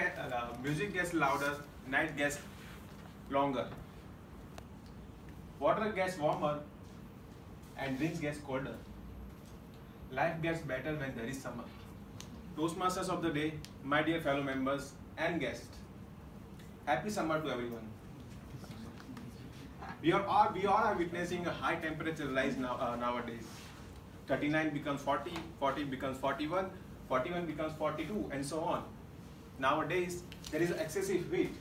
get, uh, music gets louder, night gets longer. Water gets warmer and drinks gets colder. Life gets better when there is summer. Toastmasters of the day, my dear fellow members and guests. Happy summer to everyone. We are all, we all are witnessing a high temperature rise now, uh, nowadays. 39 becomes 40, 40 becomes 41, 41 becomes 42 and so on. Nowadays, there is excessive heat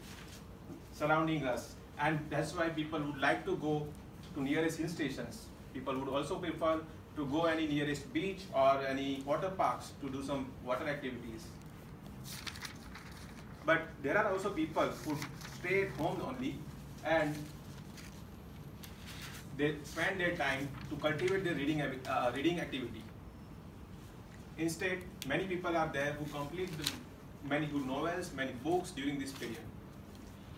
surrounding us and that's why people would like to go to nearest hill stations. People would also prefer to go any nearest beach or any water parks to do some water activities. But there are also people who stay at home only and they spend their time to cultivate their reading, uh, reading activity. Instead, many people are there who complete the, many good novels, many books during this period.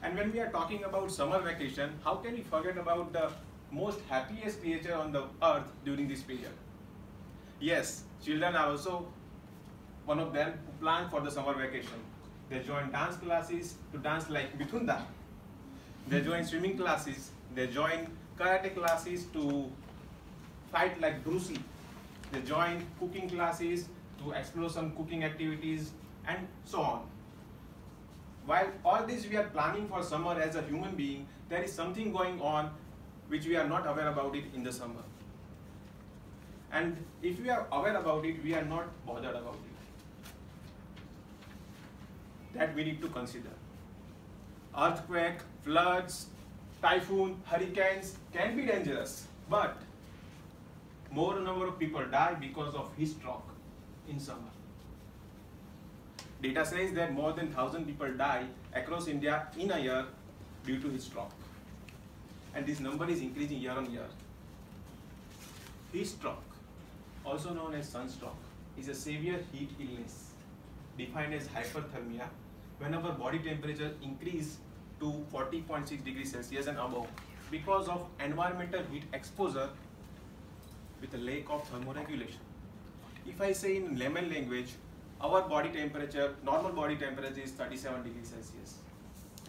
And when we are talking about summer vacation, how can we forget about the most happiest creature on the earth during this period? Yes, children are also one of them who plan for the summer vacation. They join dance classes to dance like Mithunda. They join swimming classes. They join karate classes to fight like Bruce Lee. They join cooking classes to explore some cooking activities and so on. While all this we are planning for summer as a human being, there is something going on which we are not aware about it in the summer. And if we are aware about it, we are not bothered about it. That we need to consider. Earthquake, floods, typhoon, hurricanes can be dangerous, but more number of people die because of heat stroke in summer. Data says that more than 1000 people die across India in a year due to heat stroke. And this number is increasing year on year. Heat stroke, also known as sunstroke, is a severe heat illness defined as hyperthermia when our body temperature increases to 40.6 degrees Celsius and above because of environmental heat exposure with a lack of thermoregulation. If I say in layman language, our body temperature, normal body temperature is 37 degrees Celsius.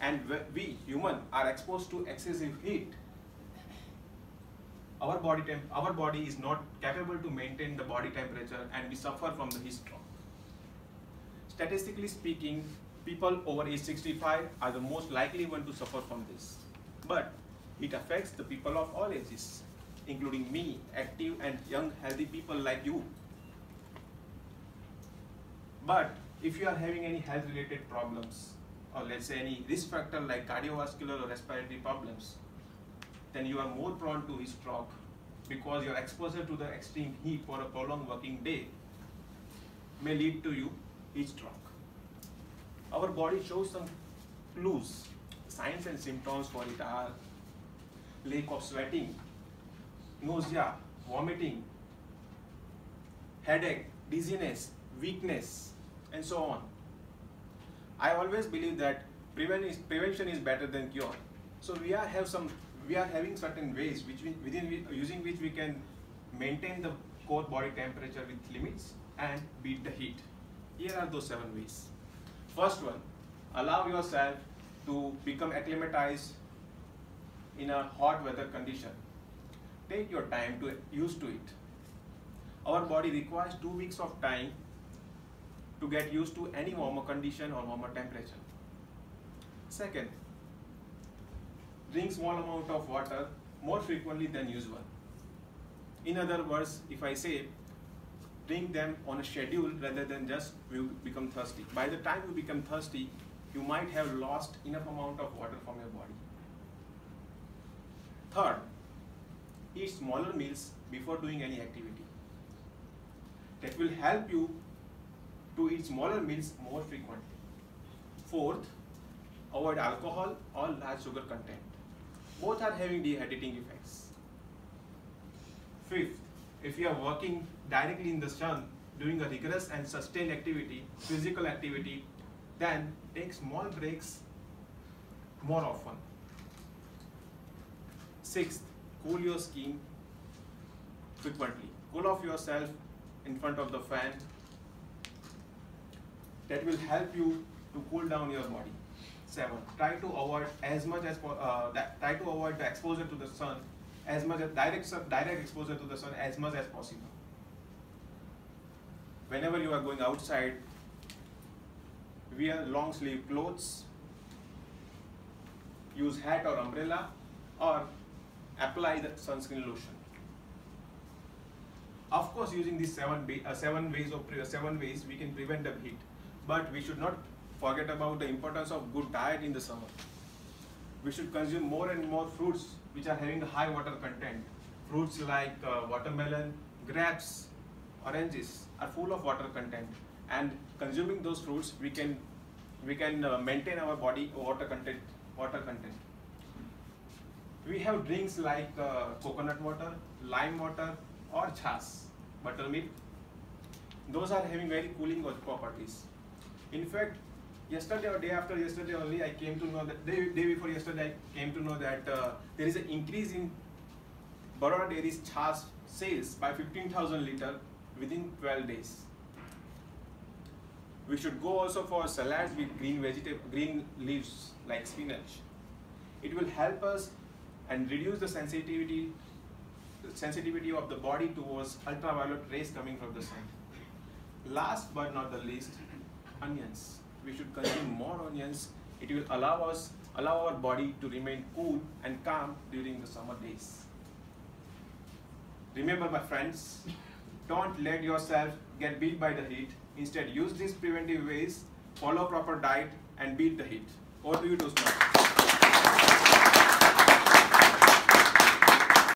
And we, human, are exposed to excessive heat. Our body, temp our body is not capable to maintain the body temperature and we suffer from the heat stroke. Statistically speaking, people over age 65 are the most likely one to suffer from this. But it affects the people of all ages, including me, active and young healthy people like you. But if you are having any health related problems, or let's say any risk factor like cardiovascular or respiratory problems, then you are more prone to stroke because your exposure to the extreme heat for a prolonged working day may lead to you heat stroke. Our body shows some clues. Signs and symptoms for it are lack of sweating, nausea, vomiting, headache, dizziness, weakness, and so on. I always believe that prevention is better than cure. So we are have some we are having certain ways which we, within using which we can maintain the core body temperature with limits and beat the heat. Here are those seven ways. First one, allow yourself to become acclimatized in a hot weather condition. Take your time to used to it. Our body requires two weeks of time to get used to any warmer condition or warmer temperature. Second, drink small amount of water more frequently than usual. In other words, if I say drink them on a schedule rather than just you become thirsty. By the time you become thirsty, you might have lost enough amount of water from your body. Third, eat smaller meals before doing any activity. That will help you to eat smaller meals more frequently. Fourth, avoid alcohol or large sugar content. Both are having dehydrating effects. Fifth, if you are working directly in the sun doing a rigorous and sustained activity, physical activity, then take small breaks more often. Sixth, cool your skin frequently. Cool off yourself in front of the fan that will help you to cool down your body. Seven, try to avoid as much as uh, try to avoid the exposure to the sun as much as direct direct exposure to the sun as much as possible. Whenever you are going outside, wear long sleeve clothes, use hat or umbrella, or apply the sunscreen lotion. Of course, using these seven, uh, seven ways of seven ways we can prevent the heat, but we should not forget about the importance of good diet in the summer. We should consume more and more fruits which are having high water content. Fruits like uh, watermelon, grapes, oranges are full of water content, and consuming those fruits we can we can uh, maintain our body water content water content. We have drinks like uh, coconut water, lime water, or chas buttermilk. Those are having very cooling properties. In fact, yesterday or day after yesterday only, I came to know that day, day before yesterday, I came to know that uh, there is an increase in Baroda Dairy's sales by 15,000 liter within 12 days. We should go also for salads with green vegetable, green leaves like spinach. It will help us and reduce the sensitivity sensitivity of the body towards ultraviolet rays coming from the sun. Last but not the least, onions. We should consume more onions. It will allow us, allow our body to remain cool and calm during the summer days. Remember my friends, don't let yourself get beat by the heat. Instead, use these preventive ways, follow proper diet and beat the heat. Over to you, Toastmaster.